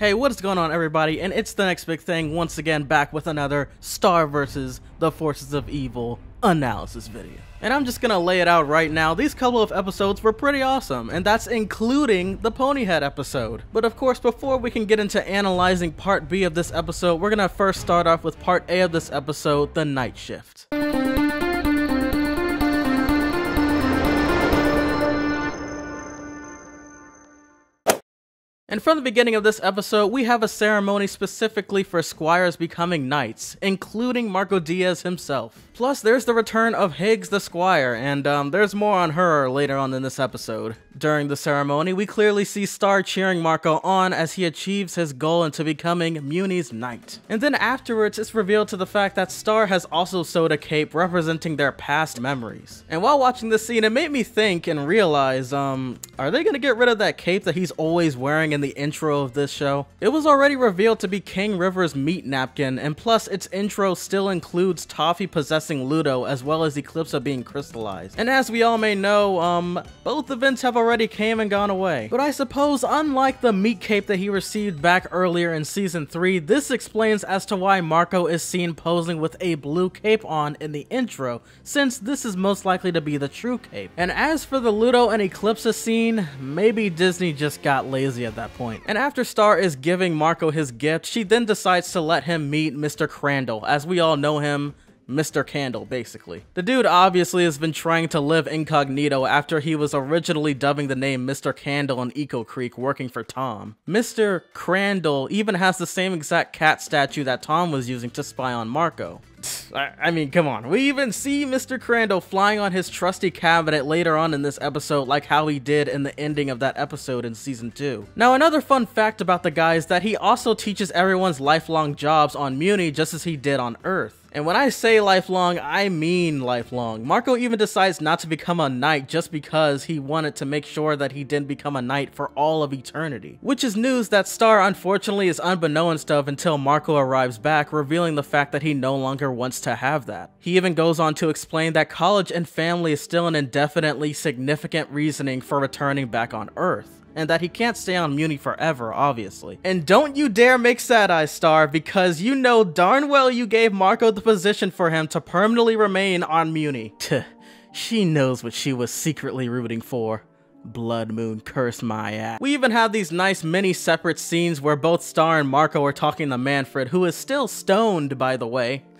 Hey, what is going on everybody? And it's the next big thing, once again back with another Star vs. the Forces of Evil analysis video. And I'm just gonna lay it out right now, these couple of episodes were pretty awesome, and that's including the Ponyhead episode. But of course, before we can get into analyzing part B of this episode, we're gonna first start off with part A of this episode, The Knight Shift. And from the beginning of this episode, we have a ceremony specifically for squires becoming knights, including Marco Diaz himself. Plus, there's the return of Higgs the Squire, and um, there's more on her later on in this episode. During the ceremony, we clearly see Star cheering Marco on as he achieves his goal into becoming Mewni's knight. And then afterwards, it's revealed to the fact that Star has also sewed a cape representing their past memories. And while watching this scene, it made me think and realize, um, are they gonna get rid of that cape that he's always wearing in the intro of this show? It was already revealed to be King River's meat napkin, and plus its intro still includes Toffee possessing Ludo as well as Eclipsa being crystallized. And as we all may know, um, both events have already came and gone away. But I suppose unlike the meat cape that he received back earlier in season 3, this explains as to why Marco is seen posing with a blue cape on in the intro, since this is most likely to be the true cape. And as for the Ludo and Eclipsa scene, maybe Disney just got lazy at that point. And after Star is giving Marco his gift, she then decides to let him meet Mr. Crandle, as we all know him Mr. Candle, basically. The dude obviously has been trying to live incognito after he was originally dubbing the name Mr. Candle in Echo Creek working for Tom. Mr. Crandle even has the same exact cat statue that Tom was using to spy on Marco. I, mean, come on. We even see Mr. Crandle flying on his trusty cabinet later on in this episode like how he did in the ending of that episode in season 2. Now, another fun fact about the guy is that he also teaches everyone's lifelong jobs on Mewni just as he did on Earth. And when I say lifelong, I mean lifelong. Marco even decides not to become a knight just because he wanted to make sure that he didn't become a knight for all of eternity. Which is news that Star unfortunately is unbeknownst of until Marco arrives back, revealing the fact that he no longer wants to have that. He even goes on to explain that college and family is still an indefinitely significant reasoning for returning back on Earth and that he can't stay on Mewni forever, obviously. And don't you dare make Sad Eye Star, because you know darn well you gave Marco the position for him to permanently remain on Mewni. she knows what she was secretly rooting for. Blood Moon curse my ass. We even have these nice mini separate scenes where both Star and Marco are talking to Manfred, who is still stoned by the way.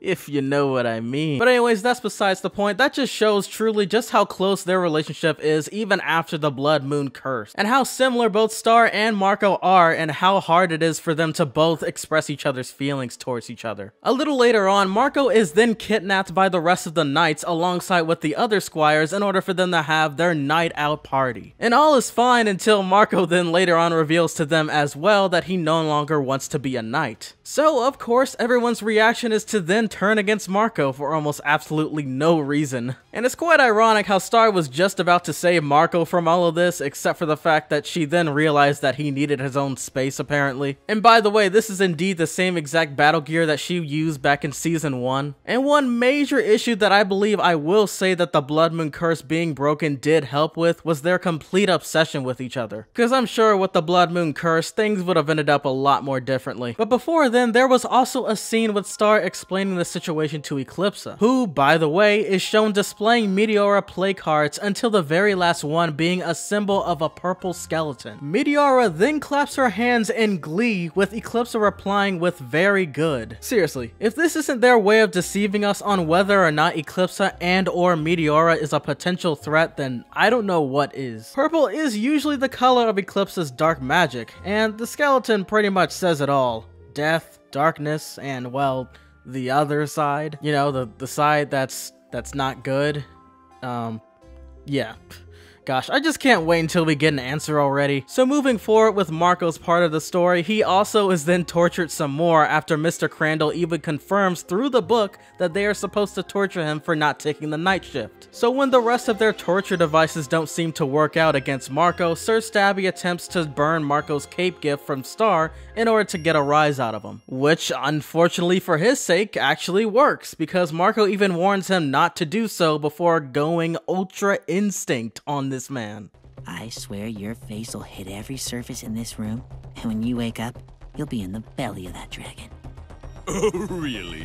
if you know what I mean. But anyways, that's besides the point. That just shows truly just how close their relationship is even after the Blood Moon curse, and how similar both Star and Marco are, and how hard it is for them to both express each other's feelings towards each other. A little later on, Marco is then kidnapped by the rest of the knights alongside with the other squires in order for them to have their night out party. And all is fine until Marco then later on reveals to them as well that he no longer wants to be a knight. So of course everyone's reaction is to then turn against Marco for almost absolutely no reason. And it's quite ironic how Star was just about to save Marco from all of this, except for the fact that she then realized that he needed his own space apparently. And by the way, this is indeed the same exact battle gear that she used back in season 1. And one major issue that I believe I will say that the Blood Moon Curse being broken did help with was their complete obsession with each other. Cause I'm sure with the Blood Moon Curse, things would have ended up a lot more differently. But before then, there was also a scene with Star explaining the situation to Eclipsa, who, by the way, is shown displaying Meteora play cards until the very last one being a symbol of a purple skeleton. Meteora then claps her hands in glee, with Eclipsa replying with very good. Seriously, if this isn't their way of deceiving us on whether or not Eclipsa and or Meteora is a potential threat, then I don't know what is. Purple is usually the color of Eclipsa's dark magic, and the skeleton pretty much says it all. Death, darkness, and well, the other side. You know, the the side that's that's not good. Um, yeah. Gosh, I just can't wait until we get an answer already. So moving forward with Marco's part of the story, he also is then tortured some more after Mr. Crandle even confirms through the book that they are supposed to torture him for not taking the night shift. So when the rest of their torture devices don't seem to work out against Marco, Sir Stabby attempts to burn Marco's cape gift from Star in order to get a rise out of him. Which, unfortunately for his sake, actually works, because Marco even warns him not to do so before going Ultra Instinct on this man. I swear your face will hit every surface in this room, and when you wake up, you'll be in the belly of that dragon. Oh, really?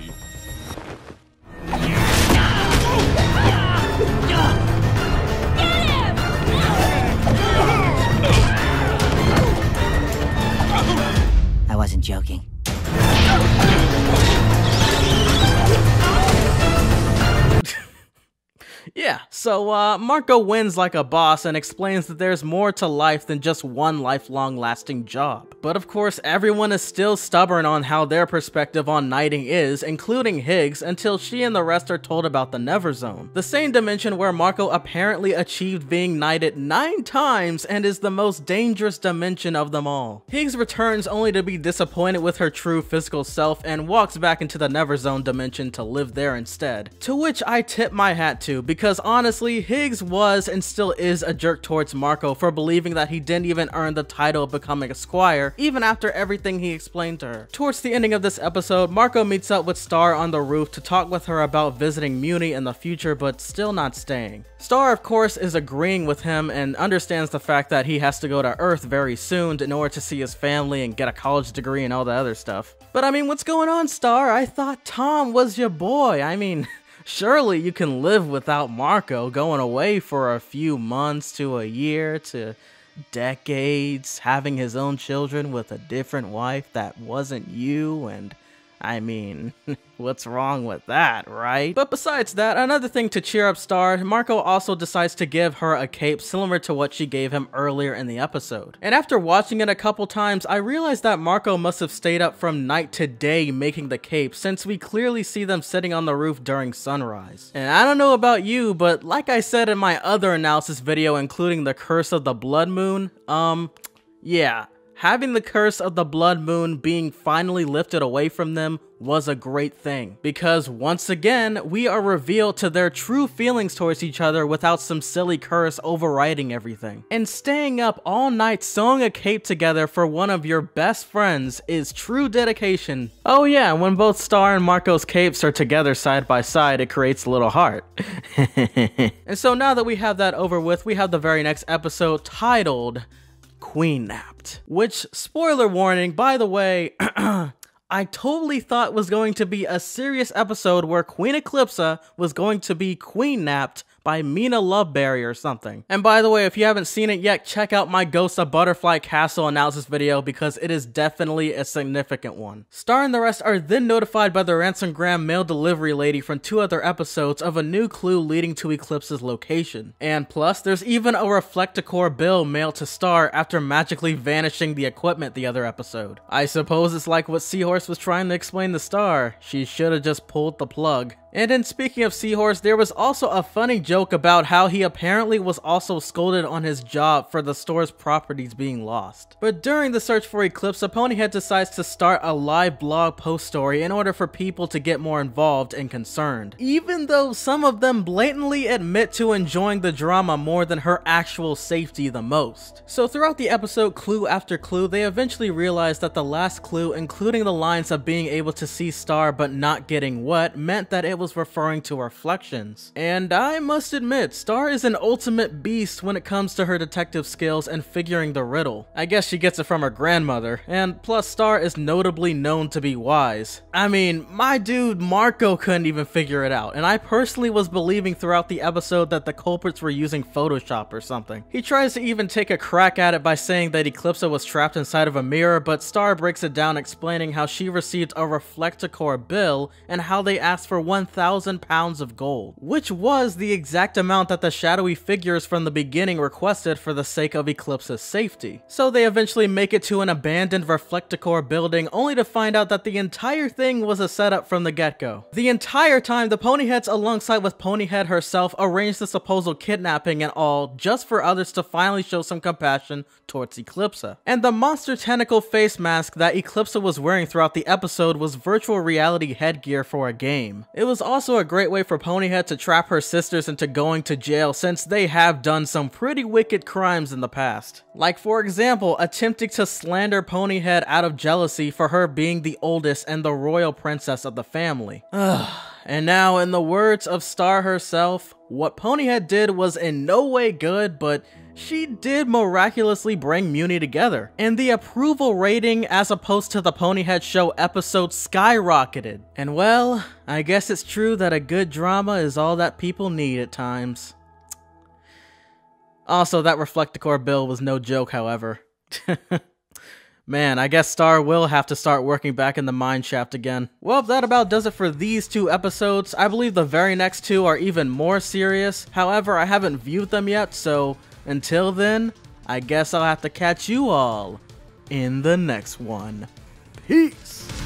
I wasn't joking. Yeah, so uh, Marco wins like a boss and explains that there's more to life than just one lifelong lasting job. But of course, everyone is still stubborn on how their perspective on knighting is, including Higgs, until she and the rest are told about the Never Zone, the same dimension where Marco apparently achieved being knighted nine times and is the most dangerous dimension of them all. Higgs returns only to be disappointed with her true physical self and walks back into the Never Zone dimension to live there instead. To which I tip my hat to because honestly, Higgs was and still is a jerk towards Marco for believing that he didn't even earn the title of becoming a squire, even after everything he explained to her. Towards the ending of this episode, Marco meets up with Star on the roof to talk with her about visiting Mewni in the future, but still not staying. Star, of course, is agreeing with him and understands the fact that he has to go to Earth very soon in order to see his family and get a college degree and all the other stuff. But I mean, what's going on, Star? I thought Tom was your boy. I mean, surely you can live without Marco going away for a few months to a year to decades, having his own children with a different wife that wasn't you, and I mean, what's wrong with that, right? But besides that, another thing to cheer up Star, Marco also decides to give her a cape similar to what she gave him earlier in the episode. And after watching it a couple times, I realized that Marco must have stayed up from night to day making the cape since we clearly see them sitting on the roof during sunrise. And I don't know about you, but like I said in my other analysis video including the Curse of the Blood Moon, um, yeah, having the curse of the blood moon being finally lifted away from them was a great thing because once again we are revealed to their true feelings towards each other without some silly curse overriding everything. And staying up all night sewing a cape together for one of your best friends is true dedication. Oh yeah, when both Star and Marco's capes are together side by side it creates a little heart. and so now that we have that over with, we have the very next episode titled Queen Napped. Which, spoiler warning, by the way, I totally thought was going to be a serious episode where Queen Eclipsa was going to be queen napped by Mina Loveberry or something. And by the way, if you haven't seen it yet, check out my Ghost of Butterfly Castle analysis video because it is definitely a significant one. Star and the rest are then notified by the Ransomgram mail delivery lady from two other episodes of a new clue leading to Eclipsa's location. And plus, there's even a Reflecticor bill mailed to Star after magically vanishing the equipment the other episode. I suppose it's like what Seahorse was trying to explain to Star. She should have just pulled the plug. And then speaking of Seahorse, there was also a funny joke about how he apparently was also scolded on his job for the store's properties being lost. But during the search for Eclipse, a Ponyhead decides to start a live blog post story in order for people to get more involved and concerned. Even though some of them blatantly admit to enjoying the drama more than her actual safety the most. So throughout the episode clue after clue, they eventually realize that the last clue, including the lines of being able to see Star but not getting wet, meant that it was was referring to reflections. And I must admit, Star is an ultimate beast when it comes to her detective skills and figuring the riddle. I guess she gets it from her grandmother, and plus Star is notably known to be wise. I mean, my dude Marco couldn't even figure it out, and I personally was believing throughout the episode that the culprits were using Photoshop or something. He tries to even take a crack at it by saying that Eclipsa was trapped inside of a mirror, but Star breaks it down explaining how she received a Reflecticor bill and how they asked for one 5,000 pounds of gold, which was the exact amount that the shadowy figures from the beginning requested for the sake of Eclipsa's safety. So they eventually make it to an abandoned Reflecticor building only to find out that the entire thing was a setup from the get-go. The entire time, the Ponyheads alongside with Ponyhead herself arranged the supposed kidnapping and all just for others to finally show some compassion towards Eclipsa. And the monster tentacle face mask that Eclipse was wearing throughout the episode was virtual reality headgear for a game. It was was also a great way for Ponyhead to trap her sisters into going to jail since they have done some pretty wicked crimes in the past. Like for example, attempting to slander Ponyhead out of jealousy for her being the oldest and the royal princess of the family. and now in the words of Star herself, what Ponyhead did was in no way good, but she did miraculously bring Mewni together, and the approval rating as opposed to the Ponyhead Show episode skyrocketed. And well, I guess it's true that a good drama is all that people need at times. Also, that Reflecticor bill was no joke, however. Man, I guess Star will have to start working back in the mine shaft again. Well, that about does it for these two episodes. I believe the very next two are even more serious. However, I haven't viewed them yet, so until then, I guess I'll have to catch you all in the next one. Peace!